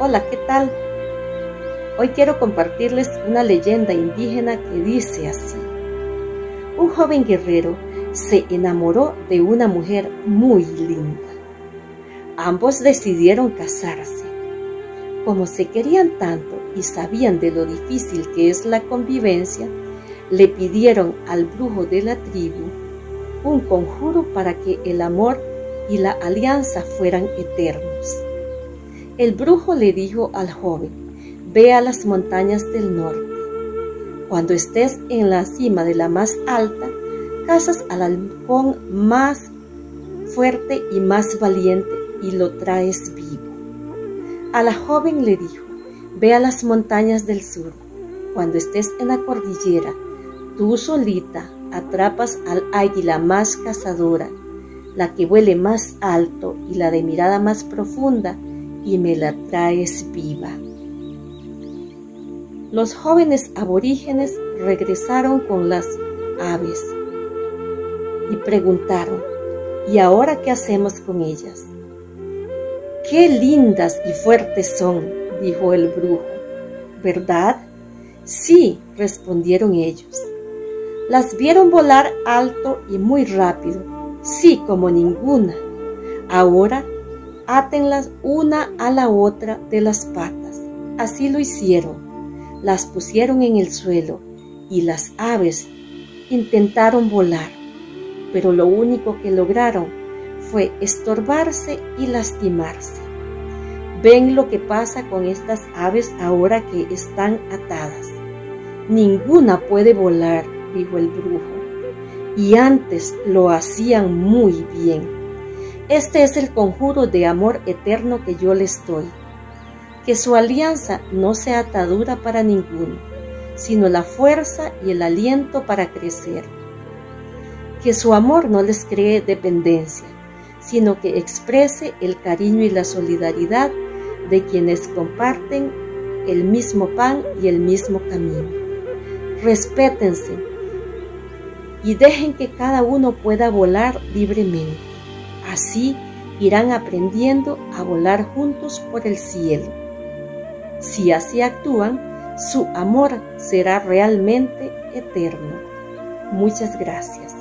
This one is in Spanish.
Hola, ¿qué tal? Hoy quiero compartirles una leyenda indígena que dice así. Un joven guerrero se enamoró de una mujer muy linda. Ambos decidieron casarse. Como se querían tanto y sabían de lo difícil que es la convivencia, le pidieron al brujo de la tribu un conjuro para que el amor y la alianza fueran eternos. El brujo le dijo al joven, ve a las montañas del norte. Cuando estés en la cima de la más alta, cazas al halcón más fuerte y más valiente y lo traes vivo. A la joven le dijo, ve a las montañas del sur. Cuando estés en la cordillera, tú solita atrapas al águila más cazadora, la que huele más alto y la de mirada más profunda, y me la traes viva. Los jóvenes aborígenes regresaron con las aves y preguntaron, ¿y ahora qué hacemos con ellas? ¡Qué lindas y fuertes son! dijo el brujo. ¿Verdad? Sí, respondieron ellos. Las vieron volar alto y muy rápido, sí como ninguna. Ahora átenlas una a la otra de las patas. Así lo hicieron. Las pusieron en el suelo y las aves intentaron volar, pero lo único que lograron fue estorbarse y lastimarse. Ven lo que pasa con estas aves ahora que están atadas. Ninguna puede volar dijo el brujo, y antes lo hacían muy bien. Este es el conjuro de amor eterno que yo les doy. Que su alianza no sea atadura para ninguno, sino la fuerza y el aliento para crecer. Que su amor no les cree dependencia, sino que exprese el cariño y la solidaridad de quienes comparten el mismo pan y el mismo camino. Respétense, y dejen que cada uno pueda volar libremente. Así irán aprendiendo a volar juntos por el cielo. Si así actúan, su amor será realmente eterno. Muchas gracias.